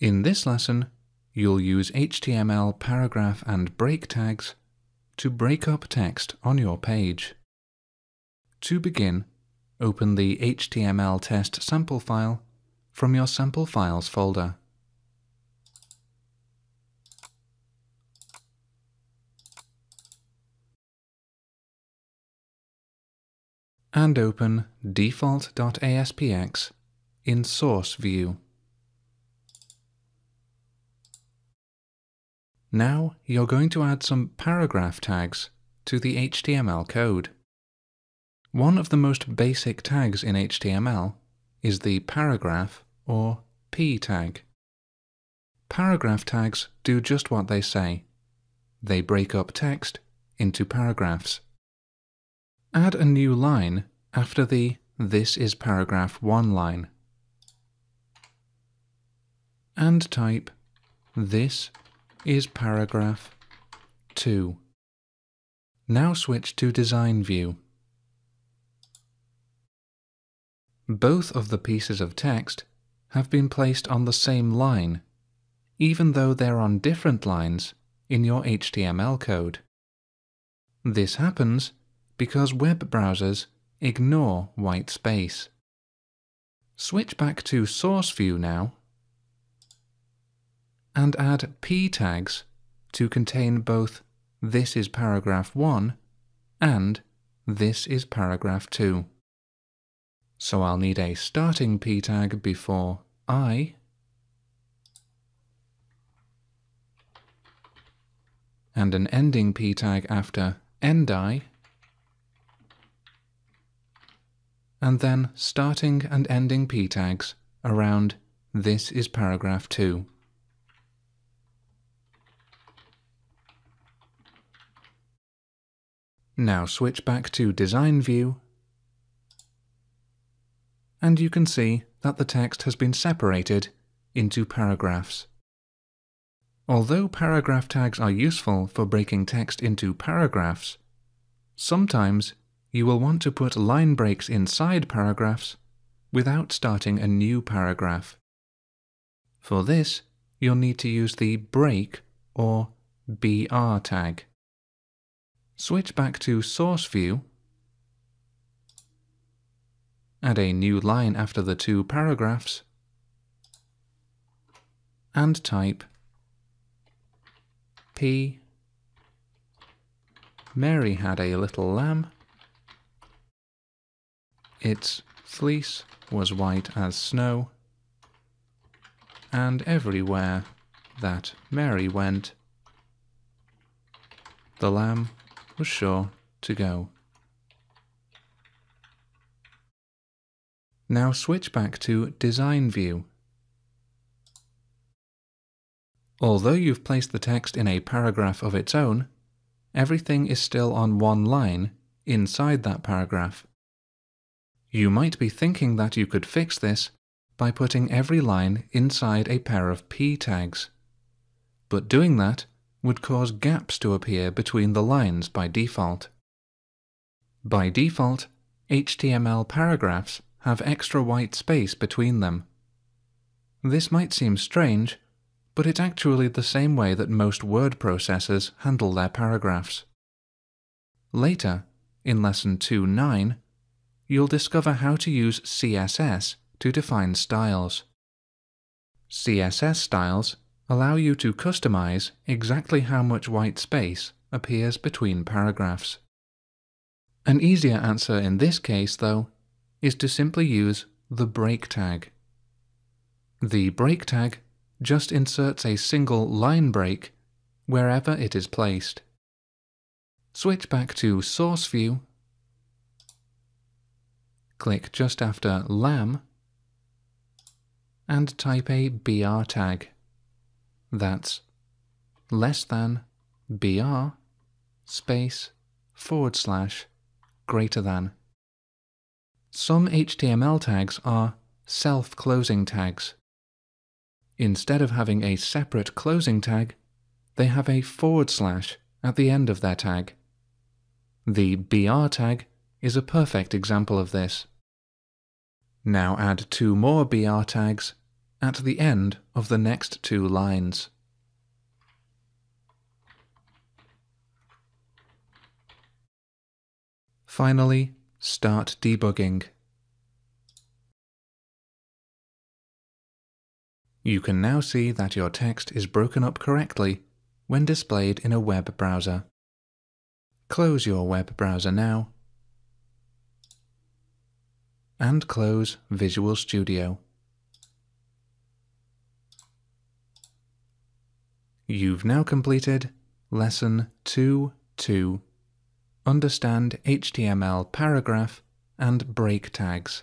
In this lesson, you'll use HTML paragraph and break tags to break up text on your page. To begin, open the HTML test sample file from your sample files folder. and open default.aspx in Source View. Now you're going to add some paragraph tags to the HTML code. One of the most basic tags in HTML is the paragraph or p tag. Paragraph tags do just what they say. They break up text into paragraphs. Add a new line after the This is paragraph 1 line. And type This is paragraph 2. Now switch to Design View. Both of the pieces of text have been placed on the same line, even though they're on different lines in your HTML code. This happens because web browsers ignore white space. Switch back to Source View now and add p tags to contain both this is paragraph 1 and this is paragraph 2. So I'll need a starting p tag before i and an ending p tag after end i and then starting and ending p tags around this is paragraph 2. Now switch back to Design View and you can see that the text has been separated into paragraphs. Although paragraph tags are useful for breaking text into paragraphs, sometimes you will want to put line breaks inside paragraphs without starting a new paragraph. For this, you'll need to use the break or BR tag. Switch back to Source View, add a new line after the two paragraphs, and type P. Mary had a little lamb. Its fleece was white as snow, and everywhere that Mary went, the lamb was sure to go. Now switch back to Design View. Although you've placed the text in a paragraph of its own, everything is still on one line inside that paragraph. You might be thinking that you could fix this by putting every line inside a pair of p tags. But doing that would cause gaps to appear between the lines by default. By default, HTML paragraphs have extra white space between them. This might seem strange, but it's actually the same way that most word processors handle their paragraphs. Later, in Lesson 2.9, you'll discover how to use CSS to define styles. CSS styles allow you to customize exactly how much white space appears between paragraphs. An easier answer in this case, though, is to simply use the break tag. The break tag just inserts a single line break wherever it is placed. Switch back to Source View click just after lamb and type a BR tag. That's less than BR space forward slash greater than. Some HTML tags are self-closing tags. Instead of having a separate closing tag, they have a forward slash at the end of their tag. The BR tag is a perfect example of this. Now add two more BR tags at the end of the next two lines. Finally, start debugging. You can now see that your text is broken up correctly when displayed in a web browser. Close your web browser now and close Visual Studio. You've now completed Lesson two 2.2 Understand HTML Paragraph and Break Tags.